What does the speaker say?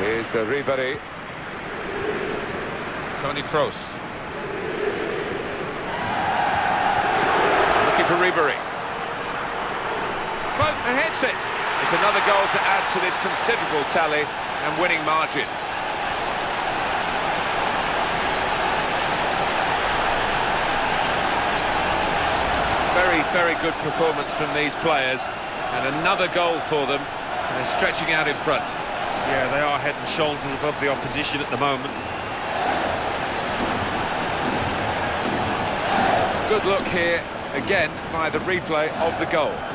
It's uh, Ribéry. Toni Kroos. Looking for Ribéry. Close and hits it. It's another goal to add to this considerable tally and winning margin. Very, very good performance from these players. And another goal for them. They're stretching out in front. Yeah, they are head and shoulders above the opposition at the moment. Good look here, again, by the replay of the goal.